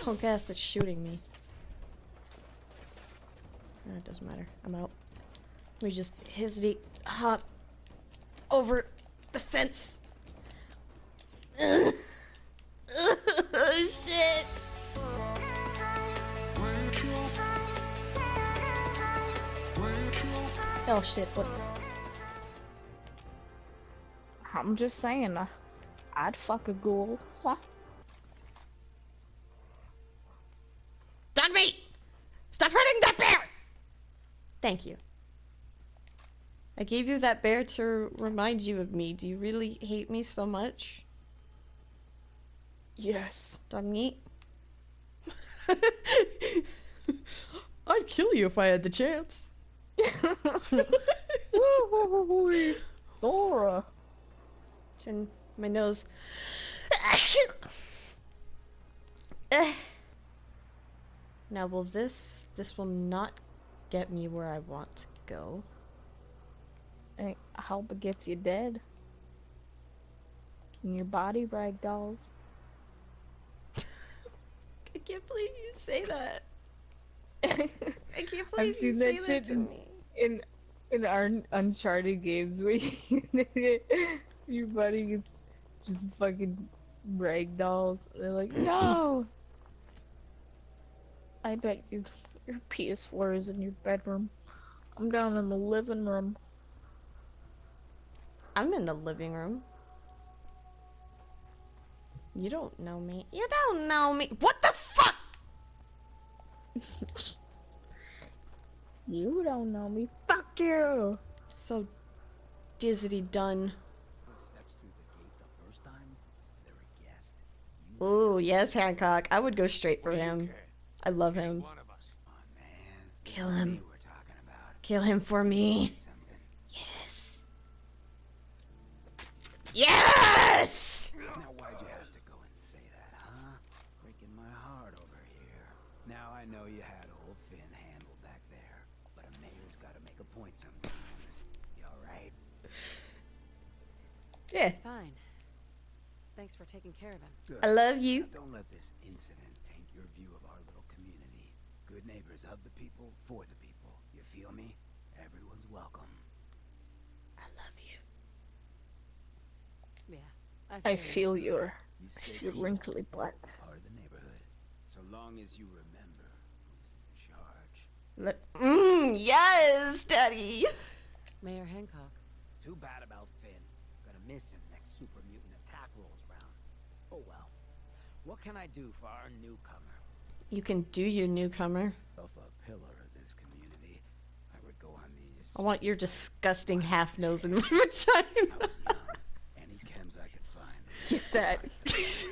punk ass that's shooting me. It doesn't matter. I'm out. We just hesitate, hop over the fence. oh Shit. Oh shit, what? I'm just saying, uh, I'd fuck a ghoul. Done me! Stop hurting that bear! Thank you. I gave you that bear to remind you of me. Do you really hate me so much? Yes. Done meat? I'd kill you if I had the chance. Chin, my nose. Now, will this, this will not get me where I want to go. I hope it gets you dead. And your body rag dolls. I can't believe you say that. I can't I've believe you seen say that that to in- me. in in our Uncharted games where you, your buddy gets just fucking rag dolls. They're like, no. I bet you your PS4 is in your bedroom. I'm down in the living room. I'm in the living room. You don't know me. You don't know me. What the fuck? You don't know me. Fuck you. So, dizzity done. Footsteps through the gate the first time, they're a guest. You Ooh, yes, Hancock. I would go straight for him. Okay, I love him. one of us. oh man. Kill him. me We're talking about Kill him for me. Yes. Yes! Now why'd you have to go and say that, huh? Breaking my heart over here. Now I know you had old Finn handled back there, but a mayor's gotta make a point sometimes. You alright? Yeah. Fine. Thanks for taking care of him. Good. I love you. Now don't let this incident taint your view of our little community. Good neighbors of the people, for the people. You feel me? Everyone's welcome. I love you. Yeah. I you. feel your You stay your here, wrinkly butt. part of the neighborhood. So long as you remember who's in charge. Look. Mmm, yes, Daddy. Mayor Hancock. Too bad about Finn. Gonna miss him next super mutant attack rolls round. Oh well. What can I do for our newcomer? You can do your newcomer. A pillar of this community, I would go on these. I want your disgusting half nose in my I was vagina. Any chems I could find. Get that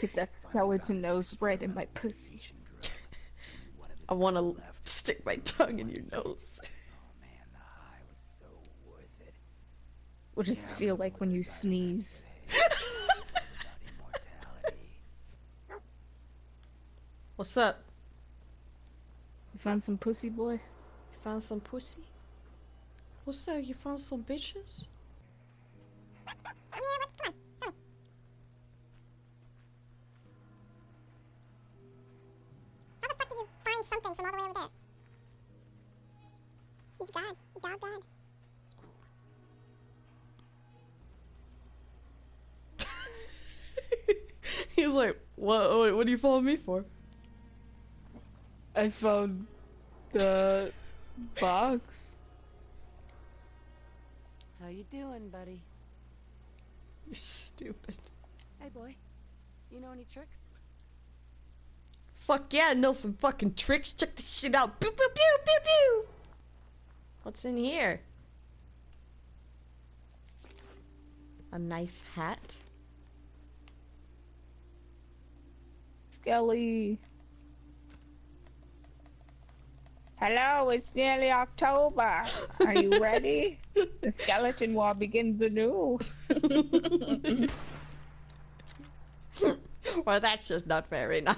get that skeleton nose right in my pussy. radiation drug. Only one of its I want to stick my tongue in your nose. Oh man, the high was so worth it. What does it feel like when you sneeze? but hey, about immortality. What's up? You found some pussy boy? You found some pussy? What's up? You found some bitches? How the fuck did you find something from all the way over there? He's God. Dog He's like, what? Wait, what do you follow me for? I found the box. How you doing, buddy? You're stupid. Hey, boy. You know any tricks? Fuck yeah, I know some fucking tricks. Check this shit out. Pew pew pew pew pew. What's in here? A nice hat. Skelly. Hello, it's nearly October. Are you ready? the skeleton war begins anew. well, that's just not very nice.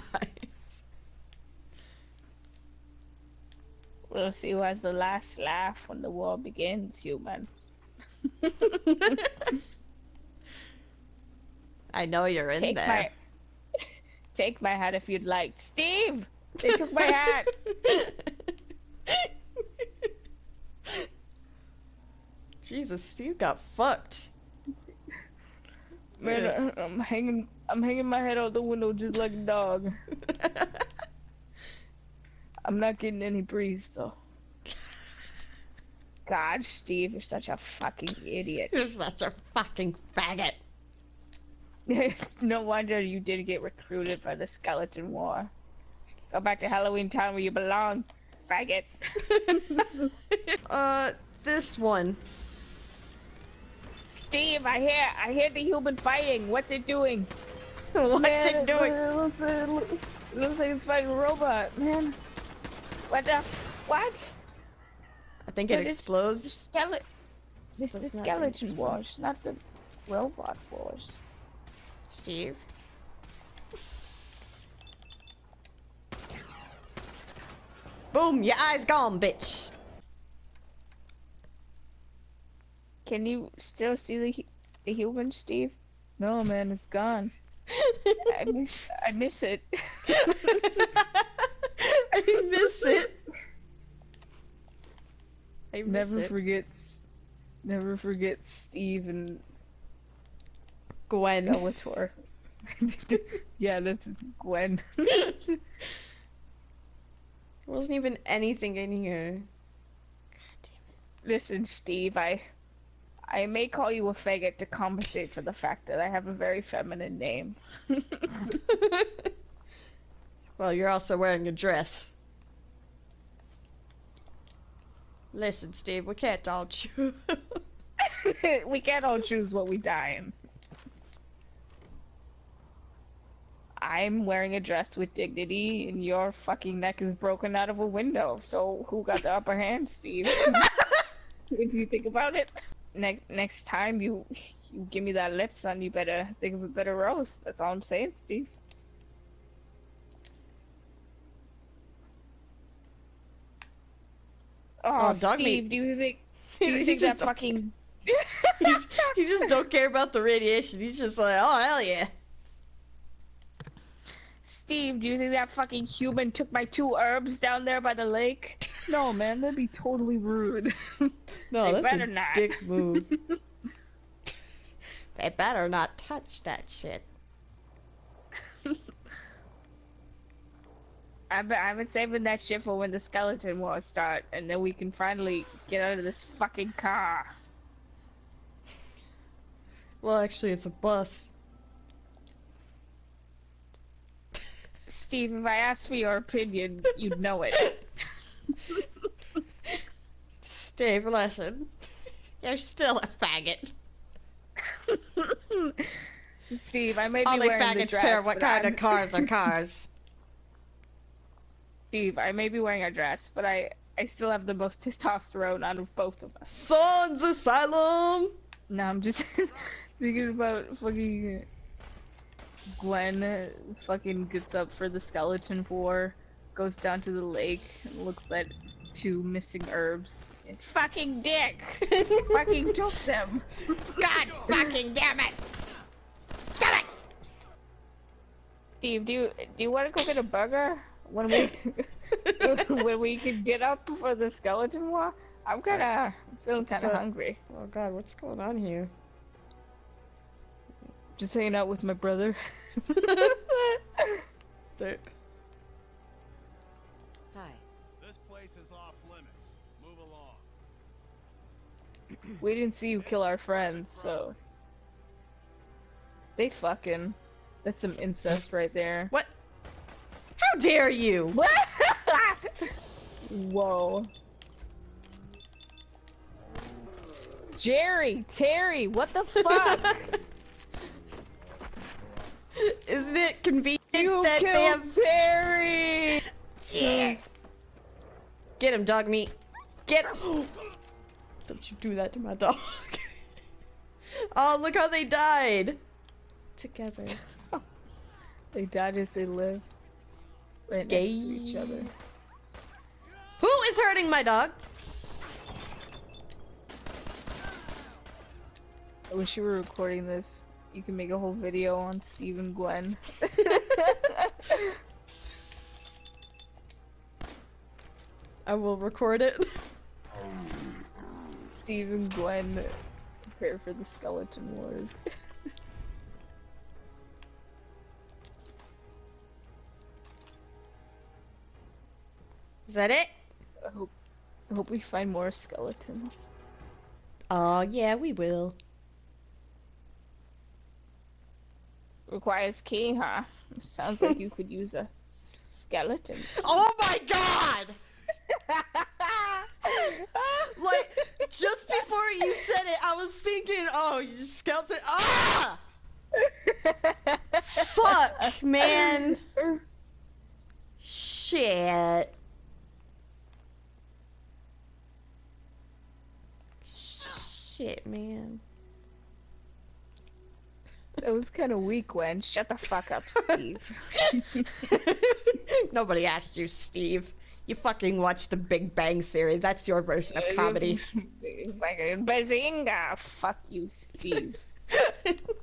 We'll see who has the last laugh when the war begins, human. I know you're in Take there. my take my hat if you'd like. Steve! They took my hat! Jesus, Steve got fucked. Man, Yeah. I- I'm hanging I'm hanging my head out the window just like a dog. I'm not getting any breeze though. God, Steve, you're such a fucking idiot. You're such a fucking faggot. no wonder you did get recruited by the skeleton war. Go back to Halloween Town where you belong, faggot. uh, this one. Steve, I hear I hear the human fighting. What's it doing? What's Man, it doing? It looks, it looks- it looks like it's fighting a robot, man. What the? What? I think But it it's- explodes. Skeleton. It's the skeleton wars, not the robot wars. Steve. Boom, your eye's gone, bitch. Can you still see the the human, Steve? No, man, it's gone. I miss I miss it. I miss it. I miss never it. forget, never forget Steve and Gwen. Skeletor. yeah, that's Gwen. there wasn't even anything in here. Listen, Steve, I I may call you a faggot to compensate for the fact that I have a very feminine name. well, you're also wearing a dress. Listen, Steve, we can't all choose. we can't all choose what we die in. I'm wearing a dress with dignity, and your fucking neck is broken out of a window. So who got the upper hand, Steve? if you think about it, next next time you you give me that lip, son, you better think of a better roast. That's all I'm saying, Steve. Oh, Oh, dog Steve, meat. do you think do you think just that fucking he, he just don't care about the radiation. He's just like, oh hell yeah. Steve, do you think that fucking human took my two herbs down there by the lake? No, man, that'd be totally rude. No, They that's better a not. dick move. they better not touch that shit. I've been, I've been saving that shit for when the skeleton wars start, and then we can finally get out of this fucking car. Well, actually, it's a bus. Steve, if I asked for your opinion, you'd know it. Steve, listen. You're still a faggot. Steve, I may be Only wearing the faggots dress, care what kind I'm- of cars are cars. Steve, I may be wearing a dress, but I I still have the most testosterone out of both of us. Sons Asylum! No, I'm just thinking about fucking Gwen fucking gets up for the skeleton war, goes down to the lake, and looks at two missing herbs. And fucking dick! fucking took them! God fucking damn it! Stop it! Steve, do you do you want to go get a burger when we when we can get up before the skeleton walk? I'm kind of I'm feeling kind of So- hungry. Oh god, what's going on here? Just hanging out with my brother. There- We didn't see you kill our friend, so they fucking. That's some incest right there. What? How dare you? Whoa. Jerry, Terry, what the fuck? Isn't it convenient you that they have Terry! Shit. Get him, Dogmeat. Get him. Don't you do that to my dog. oh, look how they died. Together. They died as they lived. Right next to each other. Who is hurting my dog? I wish you were recording this. You can make a whole video on Steve and Gwen. I will record it. Steve and Gwen prepare for the skeleton wars. Is that it? I hope, I hope we find more skeletons. Oh, yeah, we will. Requires key, huh? Sounds like you could use a skeleton. Oh my god! Like, just before you said it, I was thinking, oh, you just skeleton. Ah! Fuck, man. Shit. Shit, man. That was kind of weak, Gwen. Shut the fuck up, Steve. Nobody asked you, Steve. You fucking watch The Big Bang Theory. That's your version of comedy. Bazinga! Fuck you, Steve.